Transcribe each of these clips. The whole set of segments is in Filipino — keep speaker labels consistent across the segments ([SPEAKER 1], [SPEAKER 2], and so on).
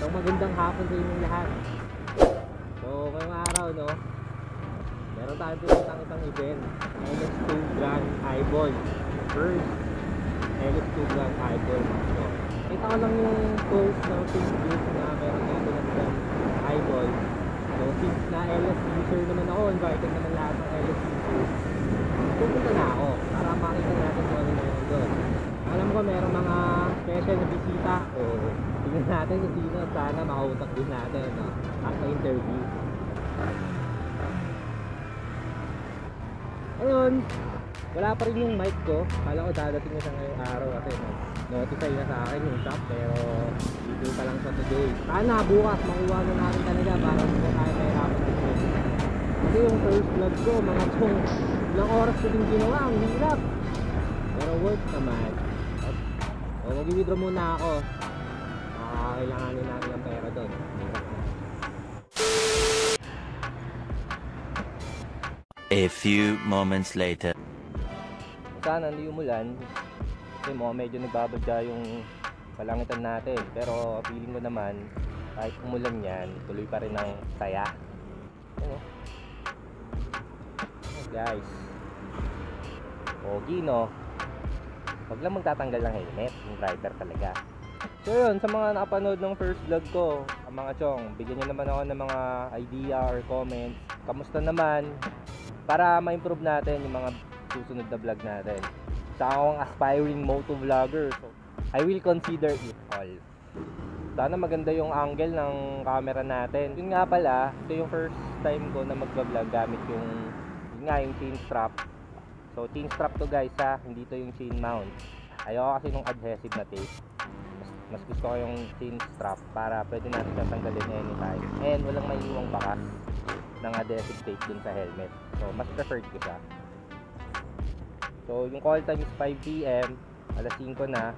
[SPEAKER 1] Isang magandang hapon sa inyong lahat. So, ngayong araw, no? Meron tayong pupuntang isang event. LS2 Grand Eyeball. First LS2 Grand Eyeball. So, kita ko lang yung post ng Facebook na meron dito ng Grand Eyeball. So, since na LS user naman ako, invited naman lahat ng LS users. Pupunta na ako para makita natin kung ano meron doon. Alam ko meron mga special na bisita. O, tingnan natin kung sino. Sana makausap din natin, no? At na-interview. Ayun, wala pa rin yung mic ko. Kala ko dadating na siya ngayong araw kasi notify na sa akin yung shop pero dito pa lang siya today. Sana bukas makuha na natin talaga para hindi na tayo mahirapan dito. Kasi yung first vlog ko, mga chong, ilang oras ko din ginawa, ang hirap. Pero worth naman. At, o, mag-withdraw muna ako. Ah, kailanganin natin ng pera doon.
[SPEAKER 2] A few moments later.
[SPEAKER 1] sana hindi umulan kasi mo medyo nagbabadya yung kalangitan natin pero feeling ko naman kahit umulan yan tuloy pa rin ang saya ano oh, guys pogi no wag lang magtatanggal ng helmet yung driver talaga so yun sa mga nakapanood ng first vlog ko ang mga chong bigyan nyo naman ako ng mga idea or comments kamusta naman para ma-improve natin yung mga susunod na vlog natin. Sa akong aspiring moto vlogger, so I will consider it all. Sana maganda yung angle ng camera natin. Yun nga pala, ito yung first time ko na magba-vlog gamit yung yun nga yung chain strap. So chain strap to guys ha, hindi to yung chain mount. Ayoko kasi nung adhesive na tape. Mas, mas gusto ko yung chain strap para pwede natin siya tanggalin anytime. And walang maiiwang bakas ng adhesive tape dun sa helmet. So mas preferred ko siya. So, yung call time is 5pm, alas 5 na.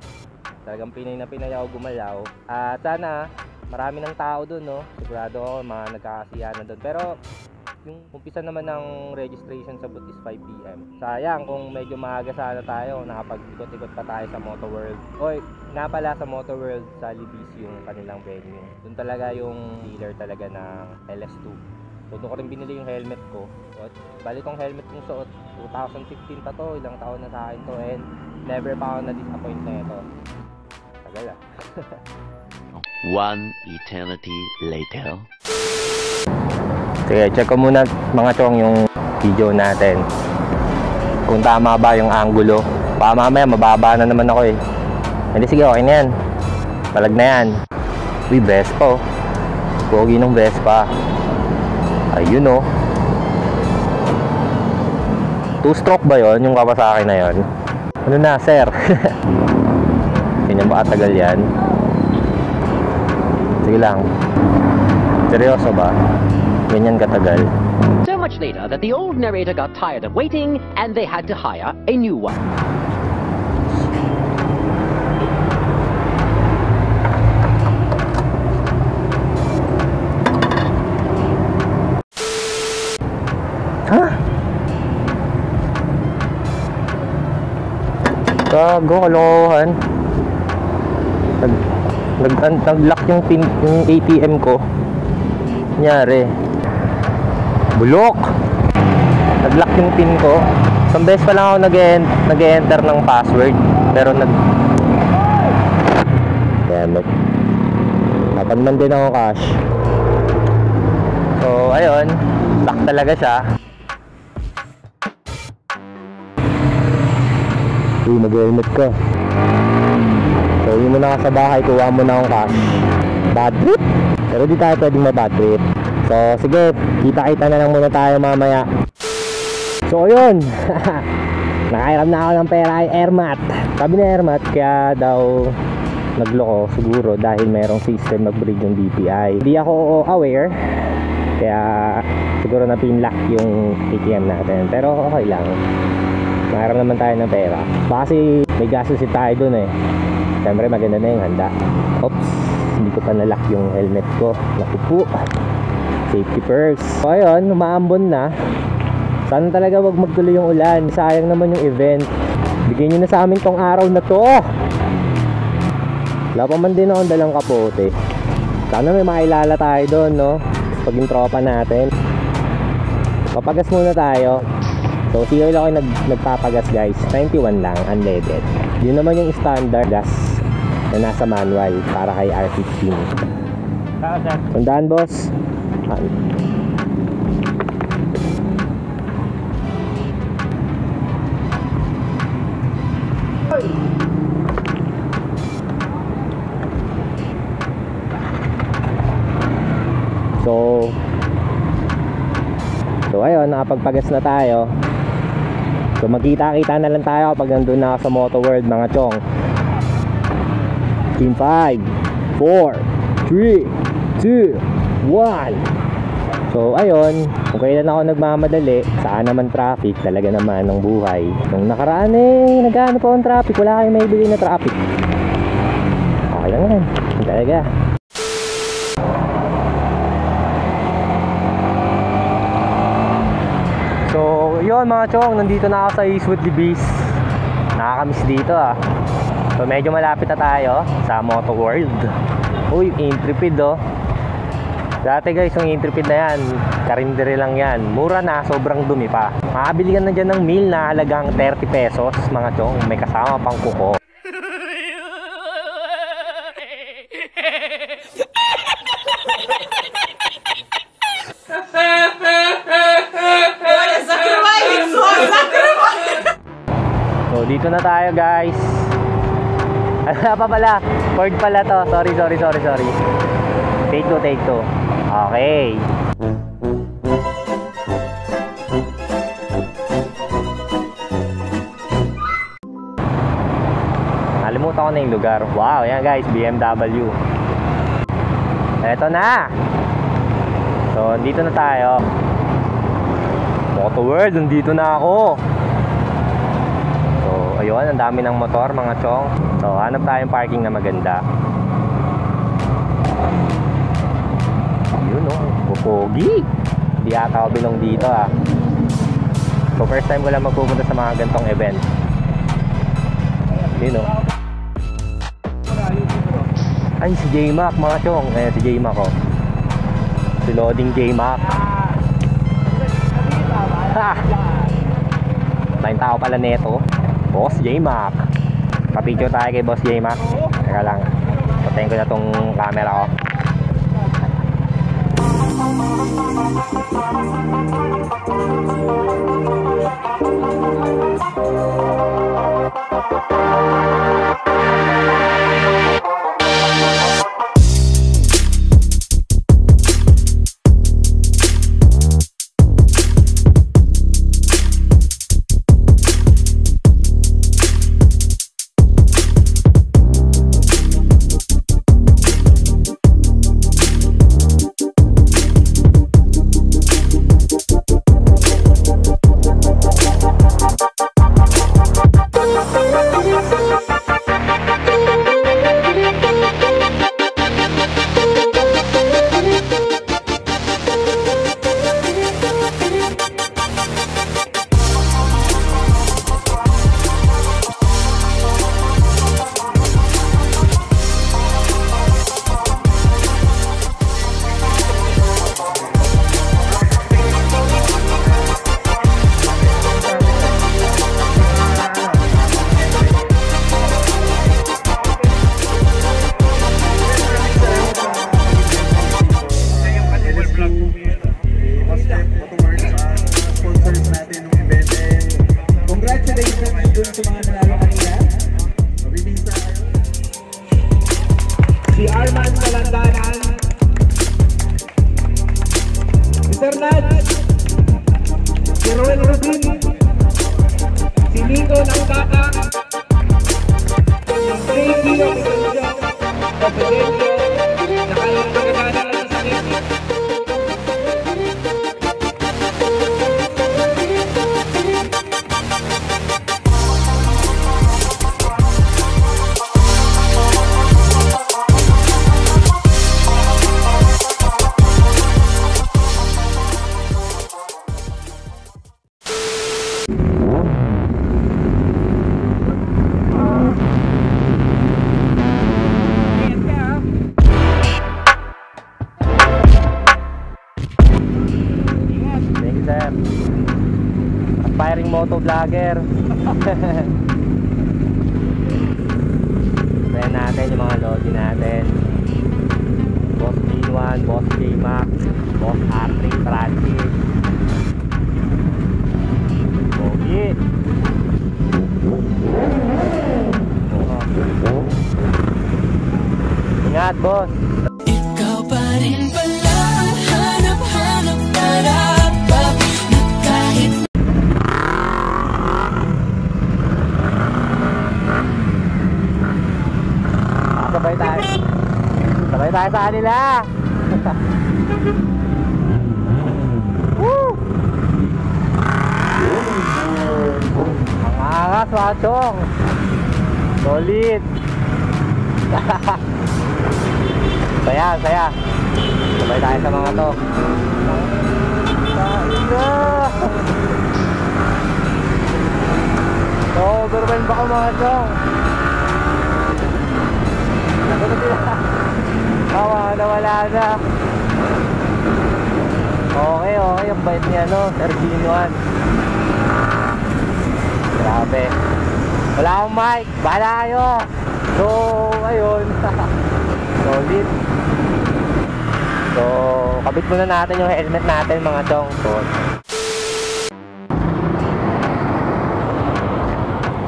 [SPEAKER 1] Talagang pinay na pinay ako gumalaw. At sana, marami ng tao doon, no? Sigurado ako, mga nagkakasiyahan doon. Pero, yung umpisa naman ng registration sa boot is 5pm. Sayang kung medyo maaga sana tayo, nakapag-ikot-ikot pa tayo sa Moto World. Oy, nga pala sa Moto World, sa Libis yung kanilang venue. Doon talaga yung dealer talaga ng LS2. So doon ko rin binili yung helmet ko. So, bali tong helmet kong suot, 2015 pa to, ilang taon na sa akin to and never pa ako na-disappoint na ito. Tagal ah.
[SPEAKER 2] One eternity later.
[SPEAKER 1] Sige, check ko muna mga chong yung video natin. Kung tama ba yung angulo. Baka mamaya mababa na naman ako eh. Hindi sige, okay na yan. Palag na yan. Uy, Vespa oh. Pogi ng Vespa. Ayun oh. Two stroke ba yon yung Kawasaki na yon? Ano na, sir? Ganyan ba katagal yan? Sige lang. Seryoso ba? Ganyan katagal?
[SPEAKER 3] So much later that the old narrator got tired of waiting and they had to hire a new one.
[SPEAKER 1] Gago, kalokohan. Nag, nag, nag-lock yung, pin, yung ATM ko. Nangyari. Bulok! Nag-lock yung pin ko. Isang beses pa lang ako nag- nag-enter ng password. Pero nag... Damn it. Napanman din ako cash. So, ayun. Lock talaga siya. Uy, mag-helmet ka. So, yun muna ka sa bahay, kuha mo na akong cash. Bad trip? Pero di tayo pwedeng ma-bad trip. So, sige, kita-kita na lang muna tayo mamaya. So, yun. Nakairam na ako ng pera ay Airmat. Sabi ni Airmat, kaya daw nagloko siguro dahil merong system mag-break yung DPI. Hindi ako aware. Kaya siguro na pinlock yung ATM natin. Pero okay lang. Nakaram naman tayo ng pera. Baka kasi may gastos si tayo dun eh. Siyempre maganda na yung handa. Oops, hindi ko pa nalock yung helmet ko. Naku. Safety first. So ayun, umaambon na. Sana talaga wag magtuloy yung ulan. Sayang naman yung event. Bigyan nyo na sa amin tong araw na to. Wala pa man din akong dalang kapote. Sana may mailala tayo doon, no? Pag yung tropa natin. Papagas muna tayo. So, zero lang ako nag, nagpapagas guys. 91 lang, unleaded. Yun naman yung standard gas na nasa manual para kay R15. Tandaan, boss. Ah, So, so ayun, nakapagpagas na tayo. So magkita-kita na lang tayo pag nandun na sa Moto World mga chong. In 5, 4, 3, 2, 1. So ayun, kung kailan ako nagmamadali, saan naman traffic, talaga naman ng buhay. Nung nakaraan eh, nagano pa ang traffic, wala kayong may bili na traffic. Okay lang yan, talaga. So, yun mga chong, nandito na ako sa Eastwood Libis. Nakakamiss dito ah. So, medyo malapit na tayo sa Moto World. Uy, Intrepid oh. Dati guys, yung Intrepid na yan, karindere lang yan. Mura na, sobrang dumi pa. Makabili ka na dyan ng meal na halagang 30 pesos, mga chong. May kasama pang kuko. So, dito na tayo guys. Ano pa pala? Ford pala to. Sorry, sorry, sorry, sorry. Take two, take two. Okay. Nalimutan ko na yung lugar. Wow, yan guys, BMW. Eto na. So, dito na tayo. Moto World, nandito na ako. So, ayun, ang dami ng motor, mga chong. So, hanap tayong parking na maganda. Oh, pupogi. Hindi ata ako bilong dito, ah. So, first time ko lang magpupunta sa mga gantong event. Yun, oh. Ay, si J-Mac, mga chong. Eh, si J-Mac, oh. Si Loading J-Mac. Ha! Lain tao pala neto. Boss J-Mac. Papicture tayo kay Boss J-Mac. Teka lang. Patayin ko na tong camera ko.
[SPEAKER 4] Thank you.
[SPEAKER 1] Aspiring moto vlogger. Ayan natin yung mga lodi natin. Boss G1, Boss J-Max, Boss R3 Francis. Pogi. Oo. Ingat, boss. Sabay tayo sa kanila. Woo! Ang angas, Wachong. Solid. saya, saya. Sabay tayo sa mga to. So, overwhelmed ako mga chong. Nagulat sila. Tawa na wala na. Okay, okay. Ang bait niya, no? Serginoan. Grabe. Wala akong mic. Bahala kayo. So, ayun. Solid. So, kabit muna natin yung helmet natin mga chong. So,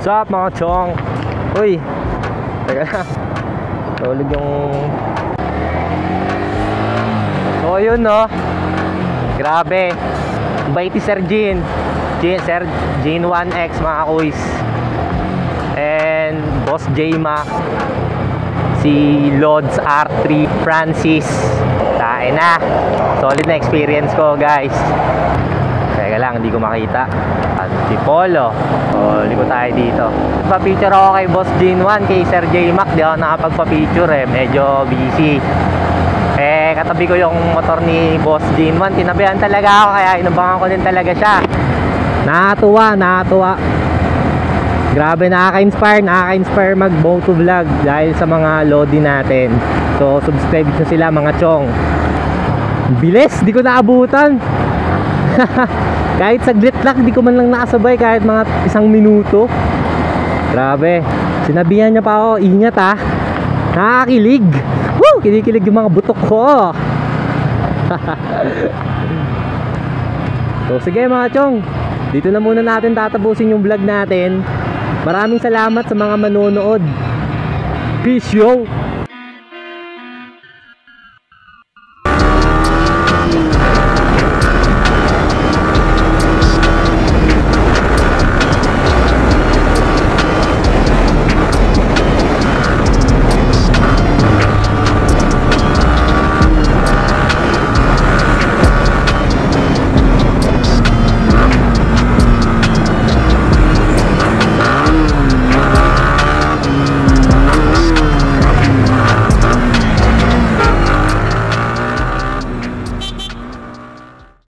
[SPEAKER 1] What's up mga chong? Uy, teka lang. Tulog yung... So yun no. Grabe. Bait Sir Jean. Jean Sir Jean 1X mga kuys. And Boss J Mac. Si Lods R3 Francis. Tae na. Solid na experience ko guys. Teka lang, hindi ko makita. At si Polo. O, liko tayo dito. Pa-picture ako kay Boss Jean 1, kay Sir J Mac. Di ako nakapagpa-picture eh. Medyo busy. Eh, katabi ko yung motor ni Boss 1. Tinabihan talaga ako, kaya inabangan ko din talaga siya. Nakatuwa, nakatuwa. Grabe, nakaka-inspire, nakaka-inspire mag-moto vlog dahil sa mga lodi natin. So, subscribe na sila mga chong. Bilis, di ko naabutan. kahit saglit lang, di ko man lang nakasabay kahit mga isang minuto. Grabe. Sinabihan niya pa ako, ingat ah. Nakakilig. Woo! Kinikilig yung mga butok ko. so sige mga chong, dito na muna natin tatapusin yung vlog natin. Maraming salamat sa mga manonood. Peace yo!